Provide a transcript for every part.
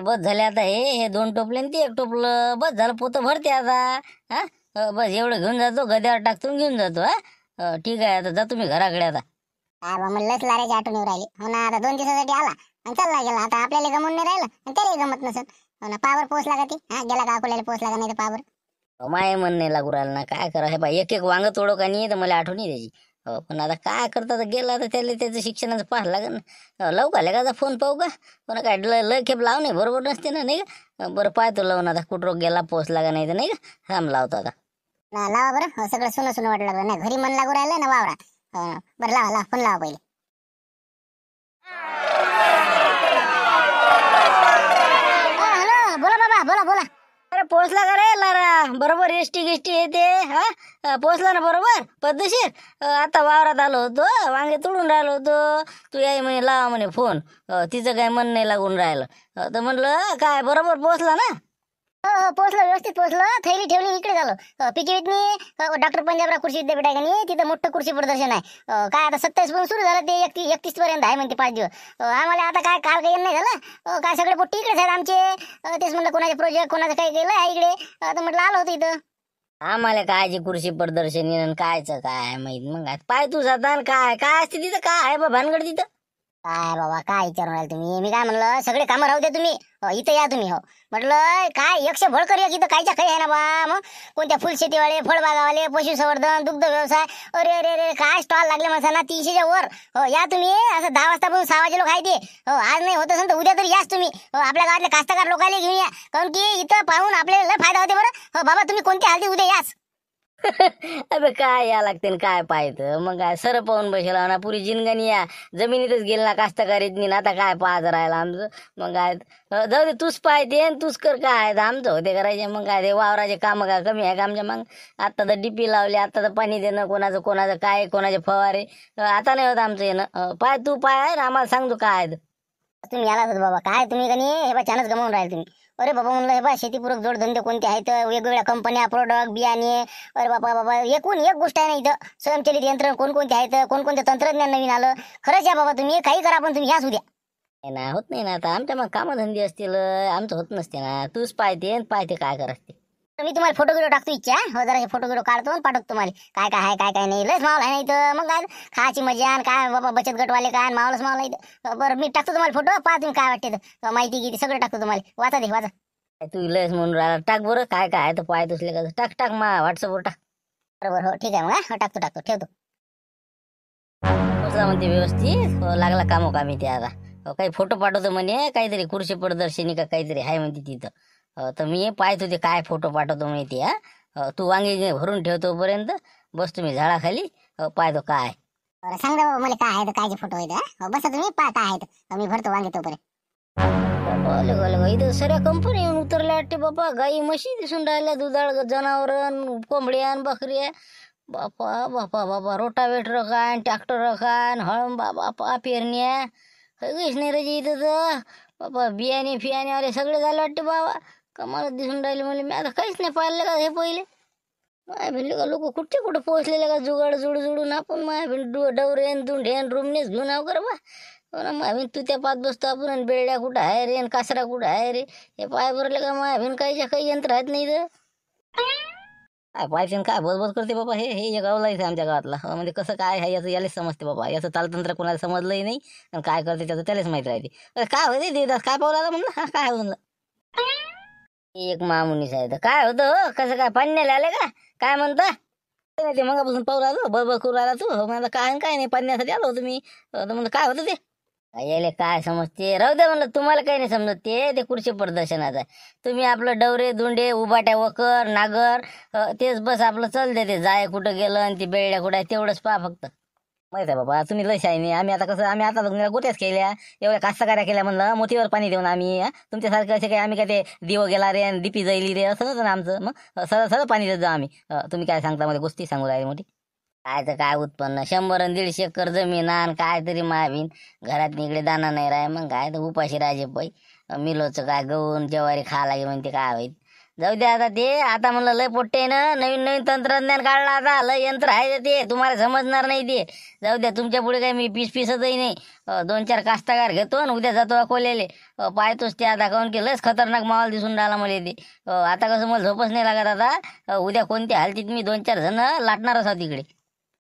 बस झाले आता हे हे दोन टोपले आणि ते एक टोपलं. बस झालं पोतं भरते आता. हा? बस एवढं घेऊन जातो गद्यावर टाकतो घेऊन जातो हा? ठीक आहे आता जातो मी घराकडे आता. काय बा लारायची आठवण येऊ राहिली. हो ना आता दोन दिवसासाठी आला आणि चालला गेला. आता आपल्याला गमून नाही राहिलं आणि त्याला गमत नसेल. हो ना पावर पोचला का ती हा गेला का अकोल्याला पोचला का नाही तर पावर माय नाही लागू राहिलं ना काय करा? हे बा एक एक वांग तोडो का नाही तर मला आठवण त्याची. हो पण आता काय करता आता गेला तर त्याला त्याचं शिक्षणाचं पाहायला लागेल. ना लावू का फोन पाहू का? पण काय ल लय खेप लाव नाही बरोबर नसते ना नाही का? बरं पाहतो लावून आता कुठं गेला पोचला का नाही तर नाही का? थांब लावतो आता. लावा बरं. हो, सगळं सुन सुन वाटलं नाही घरी मन लागू राहिलं ना वावरा ना. हो, बरं लावा लावा फोन लावा पहिले हा, हॅलो बोला बाबा बोला बोला पोहोचला का रे लारा? बरोबर एसटी गिष्टी येते हा? पोहोचला पोचला ना बरोबर? पद्धतशीर? आता वावरात आलो होतो वांगे तोडून राहिलो होतो. तू याई म्हणे लावा म्हणे फोन. तिचं काय मन नाही लागून राहिलं. तर म्हणलं काय बरोबर पोहोचला ना? पोहोचलो व्यवस्थित पोहोचलो. थैली ठेवली इकडे झालो. पिकेवितनी डॉक्टर पंजाबराव कृषी विद्यापीठ आहे का नाही तिथं मोठं कृषी प्रदर्शन आहे. काय आता सत्तावीस पर्यंत सुरू झालं ते एकतीस एकतीस पर्यंत आहे म्हणते पाच दिवस. आम्हाला आता काय काल काही नाही झालं. काय सगळे पोट्टी इकडेच आहेत आमचे. तेच म्हणलं कोणाचे प्रोजेक्ट कोणाचं काही केलं आहे इकडे. तर म्हटलं आलो होतं इथं. आम्हाला जे कृषी प्रदर्शनी आणि कायचं काय माहीत? मग पाय तू जाता काय काय असते तिथं? काय आहे बा भानगड तिथं? काय बाबा काय विचारून राहिले तुम्ही? मी काय म्हणलं सगळे कामं राहू द्या तुम्ही. हो इथं या तुम्ही हो. म्हटलं काय एकशे भडकर एक इथं कायच्या काही आहे ना बा मग? कोणत्या फुलशेतीवाले फळबागावाले पशुसंवर्धन दुग्ध व्यवसाय? अरे अरे अरे काय स्टॉल लागले माणसांना तीनशेच्या वर? हो या तुम्ही. असं दहा वाजतापासून सहा वाजे लोक आहे ते हो आज नाही होत असेल तर उद्या तरी याच तुम्ही. हो आपल्या गावातले कास्तकार लोकांना घेऊन या. कारण की इथं पाहून आपल्याला लय फायदा होते बरं. हो बाबा तुम्ही कोणत्या हलते उद्या याच. अबे काय या लागते न काय पाहायचं? मग काय सर पाहून बसला ना पुरी जिनगणी या. जमिनीतच गेल ना कास्तकारीत ना आता काय पाहत राहिला आमचं? मग काय अ, जाऊ दे तूच पाहते आणि तूच कर काय. तर आमचं होते करायचे मग काय ते वावराचे काम काय कमी आहे का आमच्या मग? आता तर डीपी लावली आता तर पाणी देणं कोणाचं कोणाचं काय कोणाचे फवारे. आता नाही होत आमचं येणं. पाय तू पाय ना आम्हाला सांगतो काय आहे. तुम्ही आलात बाबा. काय तुम्ही कनी हे बा छानच गमावून राहिले तुम्ही. अरे बाबा म्हणलं हे बा शेतीपूरक जोडधंदे कोणते आहेत? वेगवेगळ्या कंपन्या प्रोडक्ट बियाणे. अरे बाबा बाबा एकूण एक गोष्ट आहे ना इथं. स्वयंचलित यंत्र कोणकोणते आहेत? कोणकोणते तंत्रज्ञान नवीन आलं? खरंच या बाबा तुम्ही काही करा पण तुम्ही याच उद्या नाही ना होत नाही ना आता. आमच्या मग कामधंदे असतील आमचं होत नसते ना. तूच पाहते आणि पाहते काय करते मी तुम्हाला फोटो गिडो टाकतो इच्छा हो. जरा फोटो गिडो काढतो आणि पाठवतो तुम्हाला. काय काय आहे काय काय नाही. लस मावला नाही तर मग काय खायची मजा आणि काय बाबा बचत गटवाले काय मावलंच मावला इथं. बरं मी टाकतो तुम्हाला फोटो पाहा तुम्ही काय वाटते तर. माहिती किती सगळं टाकतो तुम्हाला. वाचा दे वाचा. काय तू लयच म्हणून राहिला. टाक बरं काय काय आहे तर पाय तुसले का टाक टाक मा व्हॉट्सअपवर टाक. बरोबर हो ठीक आहे मग हा? टाकतो टाकतो ठेवतो. पोचला म्हणते व्यवस्थित? हो, लागला कामोकामी ते आता. हो, काही फोटो पाठवतो म्हणे काहीतरी खुर्शी प्रदर्शनी का काहीतरी आहे म्हणते तिथं. तर मी पाहत होते काय फोटो पाठवतो माहिती हा तू वांगी भरून ठेवतो पर्यंत बस तुम्ही झाडाखाली पाहतो काय. सांग मला काय आहे कायचे फोटो आहेत हा? हो, बसा तुम्ही पहा काय आहेत मी भरतो वांगे तोपर्यंत. सगळ्या कंपनी येऊन उतरल्या वाटते बाबा गाई म्हशी दिसून राहिल्या दुधाळ जनावर कोंबड्या बकऱ्या. बापा बापा बापा रोटावेटर काय ट्रॅक्टर काय हळम बाबा पा पेरण्या सगळीच नाही रे इथं तर. बाबा बियाणे फियाणे आले सगळे झाले वाटते बाबा. कमाल दिसून राहिले म्हणले मी आता काहीच नाही पाहिलं का हे पहिले? माय म्हणले का लोक कुठे कुठे पोहोचलेले का जुगाड जुड जुडून? आपण माय भिन डवरेन धुंडेन रुमनेच घेऊन आव कर बा. हो ना तू त्या पाच बसतो आपण आणि बेड्या कुठं आहे रे आणि कासरा कुठं आहे रे? हे पाय भरले का माय भिन काहीच्या काही यंत्र आहेत नाही तर काय पायचे काय बस करते बाबा हे? हे गावला इथे आमच्या गावातला. म्हणजे कसं काय आहे याचं यालाच समजते बाबा. याचं तालतंत्र कोणाला समजलंही नाही आणि काय करते त्याचं त्यालाच माहीत राहते. काय होते देवदास काय पावला म्हणलं? हा काय म्हणलं? एक मामुनी साहेब तर. काय होतं? हो कसं काय? पाण्याला आले का? काय म्हणता? ते नाही ते मगापासून पाहू आलो बरोबर करू राहिला तू. हो, म्हणलं काय आणि काय नाही पाण्यासाठी आलो होतो मी. तर म्हणलं काय होतं ते? काय याले काय समजते? राहू दे म्हणलं तुम्हाला काही नाही समजत. ते ते खुर्ची प्रदर्शनाचं तुम्ही आपलं डवरे दुंडे उबाट्या वकर नागर तेच बस आपलं चल दे ते. जाय कुठं गेलं आणि ती बेळ्या कुठं आहे तेवढंच पहा फक्त. माहीत आहे बाबा तुम्ही लय शाईनी आम्ही आता कसं आम्ही आता लग्नाला गोट्याच केल्या. एवढ्या कास्तकार्या केल्या म्हणलं मोतीवर पाणी देऊन आम्ही हा? तुमच्यासारखं असे काय आम्ही काय ते दिवं गेला रे आणि दिपी जाईली रे असं नव्हतं ना आमचं. मग सरळ सरळ पाणी देत जा आम्ही. अं, तुम्ही काय सांगता मध्ये गोष्टी सांगू राहिली मोठी? काय तर काय उत्पन्न? शंभर आणि दीडशे एकर जमीन आणि काय तरी मावीन. घरात इकडे दाना नाही राय मग काय तर उपाशी राजे पै. मिलोचं काय गहून ज्वारी खा लागे म्हणते काय होईल? जाऊ द्या आता ते आता म्हणलं लय पोट्टे ना नवीन नवीन तंत्रज्ञान काढलं आता लय यंत्र आहे ते तुम्हाला समजणार नाही ते. जाऊ द्या तुमच्यापुढे काय मी पीस पिसतही नाही. अं, दोन चार कास्तकार घेतो आणि उद्या जातो अकोल्याले. अं, पाहतोच ते आता काऊन की लयच खतरनाक माल दिसून राहिला मला ते अं, आता कसं मला झोपच नाही लागत आता. अं, उद्या कोणत्या हालतीत मी दोन चार जण लाटणारच आहोत तिकडे.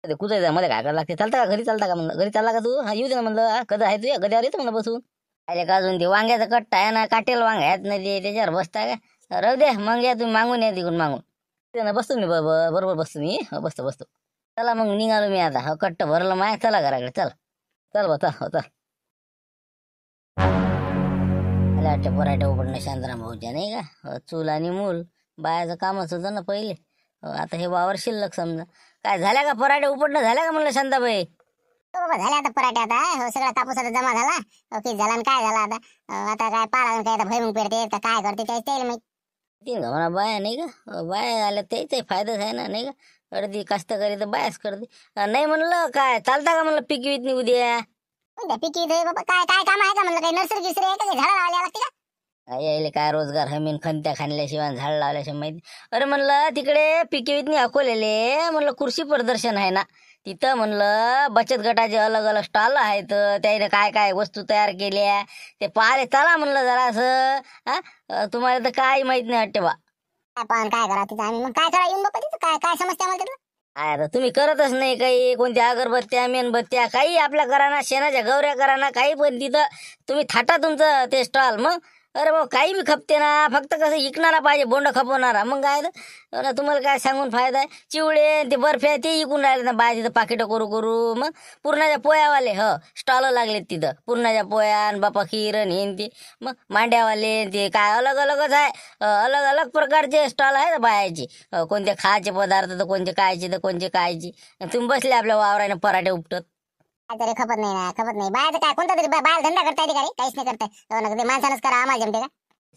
ते कुठे मध्ये काय करायला लागते? चालतं का? घरी चालता का म्हणलं? घरी चालला का तू? हा येऊ दे ना म्हणलं. हा, कधी आहे तू? गद्यावर येतो म्हणलं बसून. अरे का अजून ते वांग्याचं कट्टा आहे ना काटेल वांग आहेत ना ते त्याच्यावर बसता का? राहू दे मग या तुम्ही मागून या तिकडून मागून. ते ना बसतो मी बरोबर बसतो मी. हो बसतो बसतो. चला मग निघालो मी आता. हो कट्ट भरलं माया. चला घराकडे चल. चल बा चल हो मला वाटतं पराठे उपडणं शांतराम भाऊच्या नाही का? हो, चूल आणि मूल. बायाचं कामच होतं ना पहिले. हो, आता हे वावर शिल्लक समजा. काय झाल्या का पराठे उपडणं झाल्या का म्हणलं शांताबाई? हो, बाबा झाले आता पराठे आता. हो सगळा तापूस आता जमा झाला. ओके झाला आणि काय झाला आता? आता काय पाला काय आता पेरते काय करते काय तेल माहीत. तीन म्हणा बाया नाही का? बाया आल्या त्याचाही फायदाच आहे ना नाही का? अर्धी कास्तकरी तर बायाच करते. नाही म्हणलं काय चालता का म्हणलं पीक विकणी उद्या? उद्या पिकी बाबा काय काय काम आहे का? म्हणलं काही नर्सरी गिसरी आहे का? काही झाडं लावल्या लागते का? यायले काय रोजगार हमीन खंत्या खाणल्याशिवाय झाड लावल्याशिवाय माहिती. अरे म्हणलं तिकडे पिके विकणी अकोलेले म्हणलं कृषी प्रदर्शन आहे ना. तिथं म्हणलं बचत गटाचे अलग अलग स्टॉल आहेत त्याने काय काय वस्तू तयार केल्या ते पाहिले चला म्हणलं जरा असं हा तुम्हाला तर काही माहीत नाही वाटते बा. काय पण काय करा तिथं आम्ही? मग काय करा येऊन बाबा तिथं. काय काय काय आता तुम्ही करतच नाही काही कोणत्या अगरबत्त्या मेणबत्त्या काही आपल्या घराना शेणाच्या गौऱ्या कराना काही पण तिथं तुम्ही थाटा तुमचं ते स्टॉल मग? अरे भाऊ काही बी खपते ना. फक्त कसं इकणारा पाहिजे बोंड खपवणारा. मग काय तर? ना तुम्हाला काय सांगून फायदा आहे? चिवडे ते बर्फे ते इकून राहिले ना बाय तिथं पाकिटं करू करू. मग पूर्णाच्या पोयावाले ह स्टॉल लागलेत तिथं. पूर्णाच्या पोया आणि बापा खीर आणि ते. मग मांड्यावाले ते काय अलग अलगच आहे. अलग अलग प्रकारचे स्टॉल आहेत बायाचे कोणते खायचे पदार्थ तर कोणते कायचे तर कोणते कायचे तुम्ही बसले आपल्या वावराने पराठे उपटत. काय खपत नाही ना खपत नाही. बाहेर काय कोणता तरी बा- बाहेर धंदा करताय का रे? काहीच नाही करताय हो माणसानंच करा आम्हाला जमते का?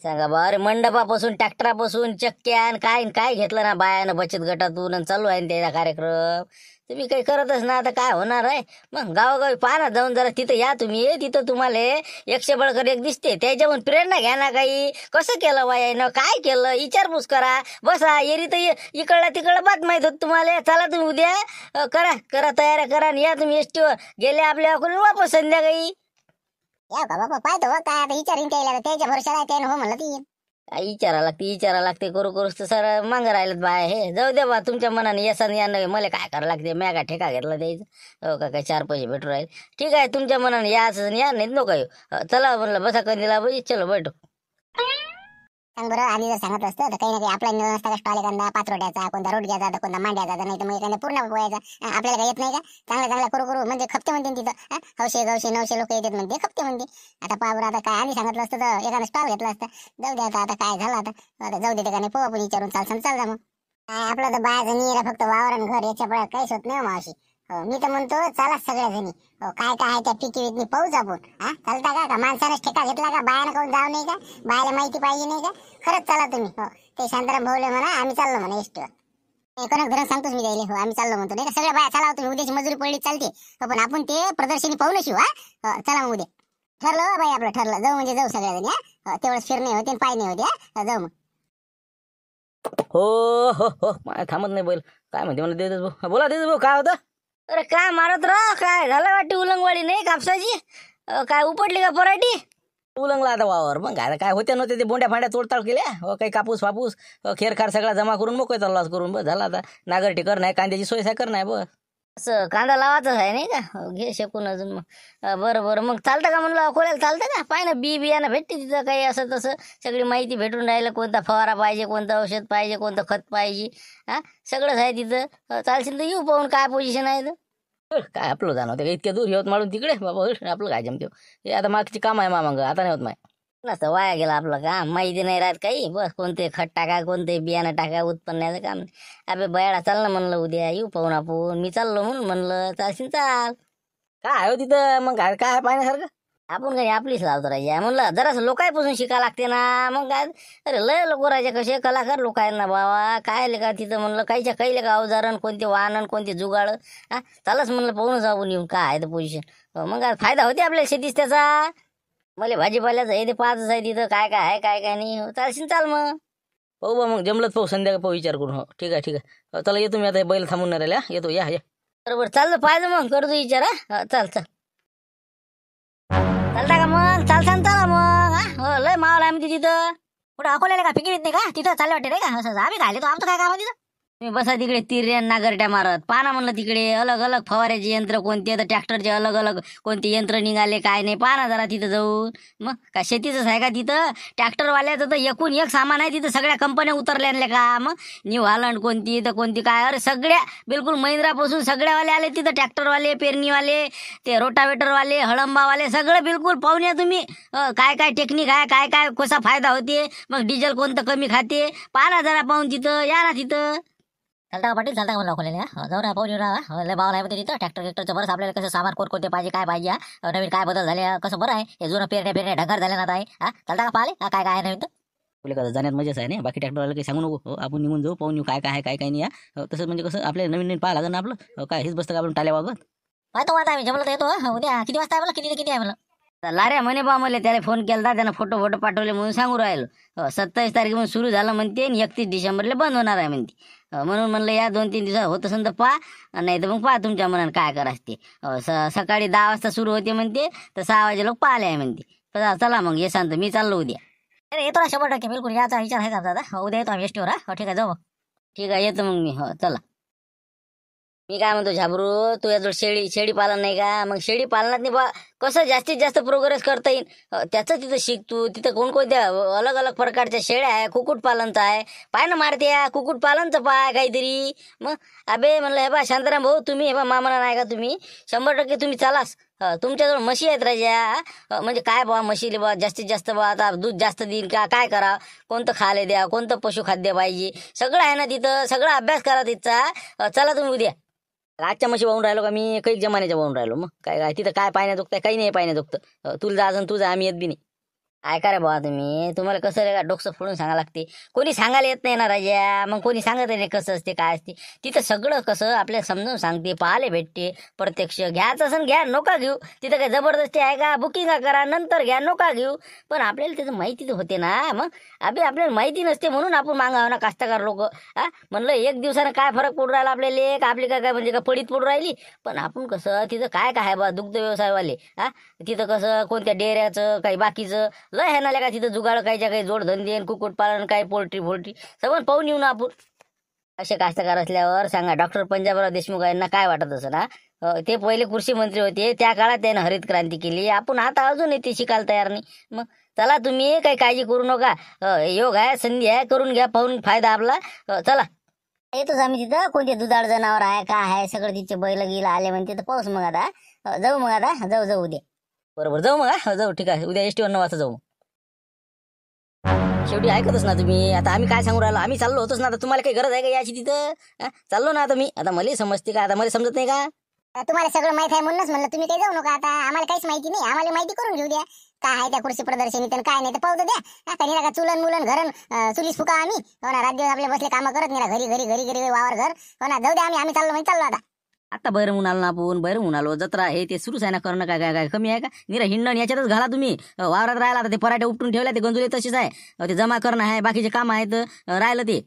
सांगा बा मंडपापासून ट्रॅक्टरापासून चक्क्या काय काय घेतलं ना बायानं बचत गटातून आणि चालू आहे त्याचा कार्यक्रम? तुम्ही काही करतच ना आता काय होणार आहे? मग गावोगावी पाहा जाऊन जरा तिथं या तुम्ही तिथं तुम्हाला एकशे बळकर एक दिसते. त्याच्याहून प्रेरणा घ्या ना काही. कसं केलं वायानं काय केलं? विचारपूस करा. बसा येरी तर इकडला तिकडला बात माहीत होत तुम्हाला. चला तुम्ही उद्या. करा करा तयाऱ्या करा आणि या तुम्ही एस टीवर गेले आपल्या अकोला वापस संध्याकाळी. या का बाबा पाहतो हो, काय आता विचारीन त्याला आता त्याच्या भरोशाला त्यानं हो म्हणलं ती. काय विचारा लागते विचारा लागते करू करूच तर सर मांग राहिलेत बाय हे. जाऊ दे बा तुमच्या मनाने यसन या नव्हे मला काय करावं लागते म्या काय ठेका घेतला द्यायचं हो का काय चार पैसे भेटू राहील. ठीक आहे तुमच्या मनाने या असं या नाहीत नको येऊ. अं, चला म्हणलं बसा कधीला बाई चलो बैठो. सांग बरं आधी जर सांगत असतं तर काही ना काही आपला नियोजन असता का स्टॉल एखादा पाच रोट्याचा कोणता रोडग्याचा तर कोणता मांड्याचा तर नाही तर मग एखादा पूर्ण पोयाचा आपल्याला काही येत नाही का? चांगला चांगला करू करू म्हणजे खपते म्हणते तिथं. हौशे गवशे नऊशे लोक येतात म्हणते खपते म्हणते. आता पहा आता काय आधी सांगितलं असतं तर एखादा स्टॉल घेतला असता. जाऊ दे आता आता काय झालं आता? आता जाऊ दे ठिकाणी पोहा पण विचारून चालसान चाल जा मग. काय आपलं तर बायाचं निरा फक्त वावर आणि घर याच्या काहीच होत नाही हो मावशी. हो, मी तर म्हणतो चला सगळ्या जणी हो, काय काय आहे त्या पिकी विकणी पाहूच आपण हा चालता का? का माणसानेच ठेका घेतला का? बायानं काऊन जाऊ नाही का? बायाला माहिती पाहिजे नाही का? खरंच चला तुम्ही. हो ते शांताराम भाऊले म्हणा आम्ही चाललो म्हणा एसटीवर. एकोणक धरण सांगतोच मी जाईल हो आम्ही चाललो म्हणतो. नाही का सगळ्या बाया चला हो तुम्ही उद्याची मजुरी पडली चालते. हो, पण आपण ते प्रदर्शनी पाहू शिव हा? चला मग उद्या. ठरलं बाई आपलं ठरलं. जाऊ म्हणजे जाऊ सगळ्या जणी हा तेवढंच फिरणे होते आणि पाय नाही होते हा? जाऊ मग. हो हो हो. माय थांबत नाही बोल. काय म्हणते मला देतच भाऊ. बोला देतच भाऊ काय होतं? अरे काय मारत राह? काय झालं वाटते उलंगवाडी? नाही कापसाची? काय उपटली का पराठी? उलंगला आता वावर. मग काय काय होते नव्हते ते बोंड्या फांड्या तोडताळ केल्या? हो काही कापूस फापूस हो, खेरखार सगळा जमा करून मोकळे चाललास करून. बस झाला आता. नागर टिकर नाही कांद्याची सोय साकर नाही बस. असं कांदा लावायचाच आहे नाही का? हो, घे शेकून अजून मग. बरं बरं. मग चालतं का म्हणलं अकोल्याला चालतं का? पाय ना बी बियाणं भेटते तिथं काही असं तसं. सगळी माहिती भेटून राहिलं कोणता फवारा पाहिजे कोणतं औषध पाहिजे कोणतं खत पाहिजे. हा? सगळंच आहे तिथं. चालशील तर येऊ पाहून काय पोझिशन आहे तर. काय आपलं जाणं होतं का? इतक्या दूर येत माळून तिकडे? बाबा आपलं काय जमते? हे आता मागची काम आहे मामांग आता नाही होत माय. नसतं वाया गेलं आपलं काम. माहिती नाही राहत काही. बस कोणते खत टाका कोणते बियाणं टाका उत्पन्नाचं काम. अबे बयाडा चाल ना म्हणलं उद्या. येऊ पाहून आपण. मी चाललो म्हणून म्हणलं चालशील चाल. काय हो तिथं? मग काय काय पाहण्यासारखं? आपण काही आपलीच लावतो राजा. म्हणलं जरासं लोकांपासून शिका लागते ना. मग काय? अरे लय लोक राजा कसे? कलाकार लोक आहेत ना बाबा. काय लेका तिथं? म्हणलं काहीच्या काही लेका अवजारण कोणते वाहन कोणते जुगाड. हा? चालच म्हणलं पाहून जाऊ आपण येऊन काय आहे पोझिशन मग काय फायदा होते आपल्या शेतीस त्याचा? मला भाजीपाल्याचं हे ते पाहतच आहे तिथं. काय काय आहे काय काय नाही. हो, चालशील चाल मग. पाहू बा मग जमलंच पाहू संध्याकाळी पाहू विचार करून. हो ठीक आहे ठीक आहे. हो, चला येतो मी आता बैल थांबून नाही राहिल्या येतो या या. बरोबर चालतं पाहिजे मग करतो विचार हा? हा चाल चाल. चालता का मग? चाल सांग चला मग हा? हो लय मावला आम्ही तिथं. कुठं अकोल्याला का येत नाही का? तिथं चाललं वाटते नाही का? आम्ही खायला तो आमचं काय काम आहे तिथं? तुम्ही बसा तिकडे तिर्या नागरट्या मारत. पाना म्हणलं तिकडे अलग अलग फवाऱ्याचे यंत्र कोणते तर ट्रॅक्टरचे अलग अलग कोणते यंत्र निघाले काय नाही? पाना जरा तिथं जाऊन. मग का शेतीचंच आहे का तिथं? ट्रॅक्टरवाल्याचं तर एकूण एक सामान आहे तिथं. सगळ्या कंपन्या उतरल्या का? मग न्यू हॉलंड कोणती तर कोणती काय? अरे सगळ्या बिलकुल महिंद्रापासून सगळ्यावाले आले तिथं. ट्रॅक्टरवाले पेरणीवाले ते रोटावेटरवाले हळंबावाले सगळं बिलकुल पाहून या तुम्ही. काय काय टेक्निक आहे? काय काय कसा फायदा होते? मग डिझेल कोणतं कमी खाते? पाहा जरा पाहून तिथं. या ना तिथं. चालता का पाटील? चालता का मला अकोल्याला जाऊ ना पाहून येऊ ना लय भाव आहे तिथं ट्रॅक्टर ट्रॅक्टरचं बरंच आपल्याला कसं सामान कोण कोणते पाहिजे काय पाहिजे हा? नवीन काय बदल झाले कसं बरं आहे? हे जुनं पेरण्या पेरण्या ढगार झाल्या ना आता आहे हा? चालता का पाहिले? हा काय काय आहे नवीन तर? तुला कसं जाण्यात मजाच आहे ना? बाकी ट्रॅक्टरवाला काही सांगू नको. हो, आपण निघून जाऊ पाहून येऊ काय काय आहे काय काय नाही या हो, तसंच म्हणजे कसं आपल्याला नवीन नवीन पाहा लागेल ना आपलं. हो, काय हेच बसतं का आपण टाल्या बाबत पाहतो आता आम्ही. जमलं तर येतो हं. उद्या किती वाजता आहे मला किती ते किती आहे मला लाऱ्या म्हणे बा मला त्याला फोन केला त्यानं फोटो फोटो पाठवले म्हणून सांगू राहिलो. हो सत्तावीस तारखेपासून सुरू झालं म्हणते आणि एकतीस डिसेंबरला बंद होणार आहे म्हणते. हो, म्हणून म्हणलं या दोन तीन दिवसात होत असेल तर पहा. नाही तर मग पहा तुमच्या मनात काय करायचं ते. हो, सकाळी दहा वाजता सुरू होते म्हणते तर सहा वाजे लोक पाहिले आहे म्हणते. चला मग ये सांगतो मी चाललो उद्या. अरे येतो ना शंभर टक्के बिलकुल याचा विचार आहे आमचा आता हो, उद्या येतो आम्ही एसटीवर हा. हो ठीक आहे जाऊ मग. ठीक आहे येतो मग मी हो चला. मी काय म्हणतो झाबरू तू याजवळ शेळी शेळी पालन नाही का? मग शेळी पालनात नाही बा कसं जास्तीत जास्त प्रोग्रेस करता येईल? त्याचं तिथं शिक तू. तिथं कोणकोणत्या अलग अलग प्रकारच्या शेळ्या आहे कुक्कुटपालनचं आहे. पाय ना मारते कुक्कुट पालनचं पाय काहीतरी. मग अबे म्हणलं हे बा शांताराम भाऊ तुम्ही हे बा मामना नाही का तुम्ही? शंभर टक्के तुम्ही चालास. तुमच्याजवळ म्हशी आहेत राजा. म्हणजे काय बा म्हशीले बा जास्तीत जास्त बा आता दूध जास्त देईल का? काय करा? कोणतं खाले द्या? कोणतं पशुखाद्य पाहिजे? सगळं आहे ना तिथं. सगळा अभ्यास करा तिथचा. चला तुम्ही उद्या. आजच्या म्हशी वाहून राहिलो का मी काही जमान्याच्या वाहून राहिलो मग. काय काय तिथं काय पाण्यात काही नाही पाण्यात दुखतं. तुला जायचं तुझा आम्ही येत बी नाही. ऐका रे बाबा तुम्ही. तुम्हाला कसं रे डोकसं फोडून सांगा लागते? कोणी सांगायला येत नाही ना राजा. मग कोणी सांगत नाही कसं असते काय असते? तिथं सगळं कसं आपल्याला समजून सांगते पाहायला भेटते प्रत्यक्ष. घ्यायचं असं घ्या नका घेऊ. तिथं काय जबरदस्ती आहे का? बुकिंग करा नंतर घ्या नका घेऊ. पण आपल्याला त्याचं माहिती तर होते ना. मग अभि आपल्याला माहिती नसते म्हणून आपण मागावं ना कास्तकार लोक. हा म्हणलं एक दिवसानं काय फरक पडू राहिला आपल्याला का आपली काय काय म्हणजे का पडीत पडू राहिली? पण आपण कसं तिथं काय काय आहे बा दुग्ध व्यवसायवाले. हा तिथं कसं कोणत्या डेऱ्याचं काही बाकीचं? लय आहे ना का तिथं जुगाड काहीच्या काही जोडधंदे आणि कुक्कुटपालन काय पोल्ट्री फोल्ट्री सगळं पाहून येऊ ना आपण. असे कास्तकार असल्यावर सांगा डॉक्टर पंजाबराव देशमुख यांना काय वाटत असं ना ते पहिले कृषी मंत्री होते त्या काळात त्यानं हरित क्रांती केली. आपण आता अजून ते शिकायला तयार नाही. मग चला तुम्ही काही काळजी करू नका. योग आहे संधी आहे करून घ्या पाहून फायदा आपला. चला. येतोच आम्ही तिथं. कोणते दुधाळ जनावर आहे काय आहे सगळं तिथे बैल गेलं आले म्हणते तर पाऊस मग आता. जाऊ मग आता. जाऊ जाऊ उद्या. बरोबर. जाऊ मग हा? जाऊ ठीक आहे. उद्या एस टी वाजता जाऊ शेवटी ऐकतच ना तुम्ही. आता आम्ही काय सांगू राहिलो? आम्ही चाललो होतोच ना. आता तुम्हाला काही गरज आहे का याची तिथं? हा? चाललो ना आता मी. आता मला समजते का? आता मला समजत नाही का? तुम्हाला सगळं माहीत आहे म्हणूनच म्हणलं. तुम्ही काही जाऊ नका आता. आम्हाला काहीच माहिती नाही. आम्हाला माहिती करून घेऊ द्या. काय आहे त्या कृषी प्रदर्शनी काय नाही तर पाहू तर द्या. आता निरा का चुलन मुलन घरन अं, चुलीस फुका आम्ही. हो ना राज्य आपले बसले कामं करत निरा घरी घरी घरी घरी वावर घर. हो ना जाऊ द्या आम्ही. आम्ही चाललो म्हणजे चाललो आता. आता बैर म्हणून ना आपण बैर उन्हालो जत्रा हे ते सुरूच आहे ना करणं काय काय काय कमी आहे का? निरा हिंडण याच्यातच घाला तुम्ही. वावरात राहिला आता ते पराठे उपटून ठेवल्या ते गंजुले तशीच आहे. ते जमा करणं आहे बाकीचे काम आहेत राहिलं ते.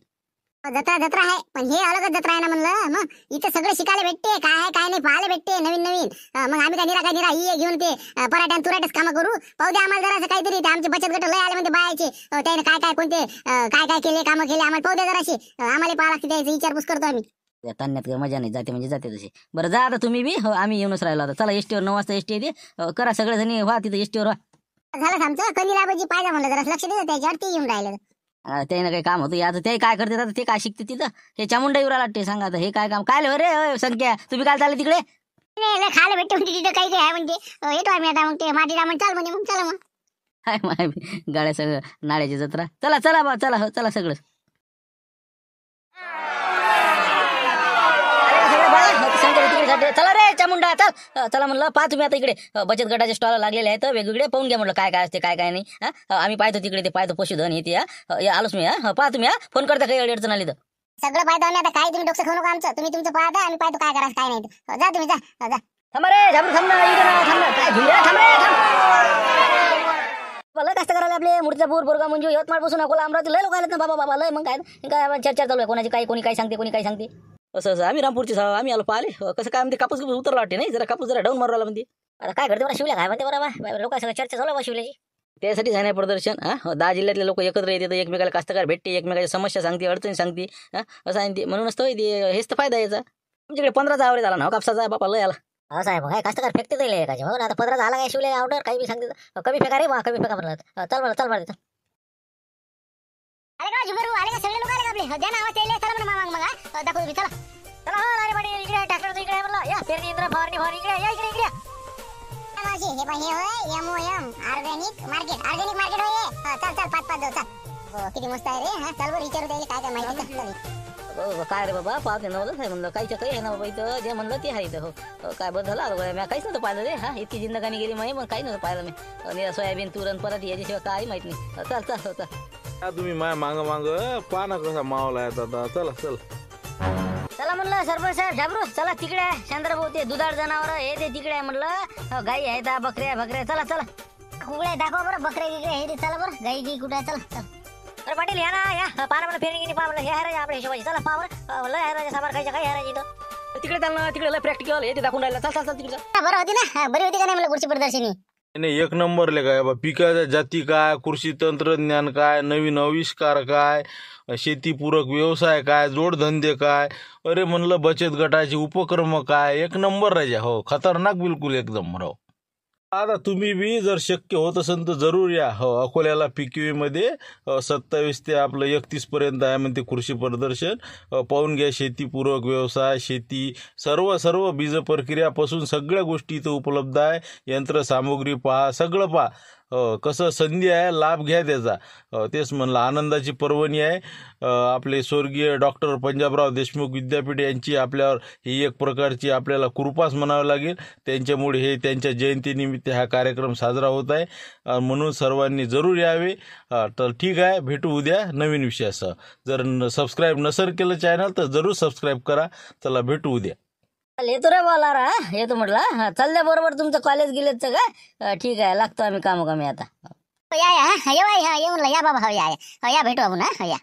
जत्रा जत्रा आहे. पण हे अलगच जत्रा आहे ना म्हणलं मग इथं सगळं शिकायला भेटते काय आहे काय नाही पाहायला भेटते नवीन नवीन. मग आम्ही काय निरा काय निरा ही घेऊन ते पराठ्यान तुराट्याच कामं करू? पाहू दे आम्हाला जरासं काहीतरी ते आमचे बचत गट लय आले म्हणजे बायाचे. त्याने काय काय कोणते काय काय केले कामं केले आम्हाला पाहू दे जराशी. आम्हाला पाहा लागते त्याची विचारपूस करतो आम्ही. तान्यात काही मजा नाही जाते म्हणजे जाते तसे बरं जा आता तुम्ही बी. हो आम्ही येऊनच राहिलो आता. चला एसटीवर नऊ वाजता एसटी येते अं, करा सगळेजणी व्हा तिथं एसटीवर व्हा. झालं आमचं कनिला बाजी पाहिजे म्हणलं जरा लक्ष दिलं त्याच्यावर ते येऊन राहिलं. त्यानं काही काम होतं. याचं ते काय करते आता ते काय शिकते तिथं? हे चामुंडा येऊ लागते सांगा आता हे काय काम? काय हो रे संख्या तुम्ही काय चालले तिकडे? खायला भेटते म्हणते तिथं काही म्हणते. अं, येतो आम्ही आता मग ते मातीला म्हणून चाल म्हणजे मग चला मग. काय माय गाड्या सगळं नाळ्याची जत्रा. चला चला बा चला हो चला सगळं. चला रे चामुंडा चल. चला म्हणलं पहा तुम्ही आता इकडे. बचत गटाचे स्टॉल लागलेले आहेत वेगवेगळे. पाहून घ्या म्हणलं काय काय असते काय काय नाही. हा? आम्ही पाहतो तिकडे ते पाहतो पशुधन येते या आलोच मी हा पहा तुम्ही हा फोन करता काही अडचण आली तर. सगळं पाहतो आम्ही आता काय तुम्ही डोकं खाऊ नका आमचं. तुम्ही तुमचं पाहता आम्ही पाहतो काय करायचं काय नाही. जा तुम्ही जा. जा. थांबा रे झाबरू थांब ना थांब. काय रे थांब. कष्ट करायला आपले मूर्ती विजापूर बोरगाव मंजू यवतमाळपासून अकोला अमरावती. लय लोक आलेत ना बाबा बाबा लय मग काय? काय चर्चा चालू आहे. कोणाची काय कोणी काय सांगते कोणी काय सांगते? असं असं आम्ही रामपूरचे साहेब आम्ही आलो पाहिले. कसं काय म्हणते कापूस उतरला वाटते नाही? जरा कापूस जरा डाऊन मारू आला म्हणते. आता काय घडते बरं शिवल्या काय म्हणते बरोबर लोक सगळं चर्चा चालू आहे बा शिवल्याची. त्यासाठी झालं प्रदर्शन हा? दहा जिल्ह्यातले लोक एकत्र येते एकमेकाला कास्तकार भेटते एकमेकाच्या समस्या सांगते अडचणी सांगते हा? असं आहे ते. म्हणूनच तर ते हेच तर फायदा याचा. आमच्याकडे पंधराचा आवडे झाला ना हो कापसाचा? बापा लय आला. असं आहे काय कास्तकार फेकते एकाचे. ना आता पंधरा झाला काय शिवल्या? ऑर्डर काही बी सांगते. कमी फेका रे बा कमी फेका म्हणलं. चल बरं चल बरं चल. आले का जुबेरू आले का? सगळे लोक आले का आपले? द्या ना आवाज त्याला चला म्हणा मग मग हा. दाखवतो मी चला. चला हो अरे बडी इकडे ट्रॅक्टर इकडे आहे म्हणलं या पेरणी यंत्र फवारणी फवारणी इकडे या इकडे इकडे. या. मावशी हे पण हे होय M O M organic market organic market होय हे. हा, चल चल पाच पाच जाऊ चल. हो किती मस्त आहे रे हा? चल बरं विचारू त्याला काय काय माहिती चल, चल अ, काय रे बाबा पाहते नव्हतं आहे म्हणलं काहीच्या काही आहे ना बाबा इथं जे म्हणलं ते आहे इथं हो. काय बदल झाला अगोदर मी काहीच नव्हतं पाहिलं रे हा? इतकी जिंदगानी गेली माही मग काही नव्हतं पाहिलं मी. आणि सोयाबीन तुरण परत याच्याशिवाय काही माहीत नाही. चल चल हो, चल. तुम्ही माय मांग मांग पाना कसा मावला आहे आता चला चल. चला म्हणलं सरपंच साहेब झाबरू चला तिकडे आहे. चंद्रभाऊ ते दुधाळ जनावर हे ते तिकडे आहे म्हणलं. गाई आहेत आ, बकऱ्या बकऱ्या. चला चला. कुकडे दाखवा बरं बकरे गिकरे हे ते. चला बरं. गाई गी कुठे आहे? चला चल. अरे पाटील या ना या. पारा मला फेरणी गेली पा म्हणलं हे आहे राजा आपल्या हिशोबाची. चला पा बरं. अं, लय आहे राजा साबार खायचं काय आहे राजा इथं? तिकडे चाल ना तिकडे लय प्रॅक्टिकल हे ते दाखवून राहिलं. चल चल चल तिकडे चल. हा, बरं होती ना. हा, बरी होती का नाही मला पुढची प्रदर्शनी? नाही एक नंबरले काय बा पिकाच्या जाती काय कृषी तंत्रज्ञान काय नवीन आविष्कार काय शेतीपूरक व्यवसाय काय जोडधंदे काय अरे म्हणलं बचत गटाचे उपक्रम काय एक नंबर राजा हो खतरनाक बिलकुल एकदम राव. आता तुम्ही बी जर शक्य होत असेल तर जरूर या. हो अकोल्याला PQV मध्ये सत्तावीस ते आपलं एकतीस पर्यंत आहे म्हणते कृषी प्रदर्शन. पाहून घ्या शेतीपूरक व्यवसाय शेती सर्व सर्व बीज प्रक्रियापासून सगळ्या गोष्टी इथं उपलब्ध आहे. यंत्रसामुग्री पहा सगळं पहा. हो, कसं संधी आहे लाभ घ्या त्याचा. हो, तेच म्हणलं आनंदाची पर्वणी आहे. आपले स्वर्गीय डॉक्टर पंजाबराव देशमुख विद्यापीठ यांची आपल्यावर ही एक प्रकारची आपल्याला कृपाच म्हणावं लागेल. त्यांच्यामुळे हे त्यांच्या जयंतीनिमित्त हा कार्यक्रम साजरा होत आहे. म्हणून सर्वांनी जरूर यावे. तर ठीक आहे भेटू उद्या नवीन विषयासह. जर सबस्क्राईब नसेल केलं चॅनल तर जरूर सबस्क्राईब करा. चला भेटू उद्या. येतो रे बोला रा. येतो म्हटलं हा, चालल्या बरोबर तुमचं कॉलेज गेलेच का? ठीक आहे लागतो आम्ही काम कमी आता हो, या या. हा, या या. बाबा. हो या या. हो, भेटू आपण हा हो, या.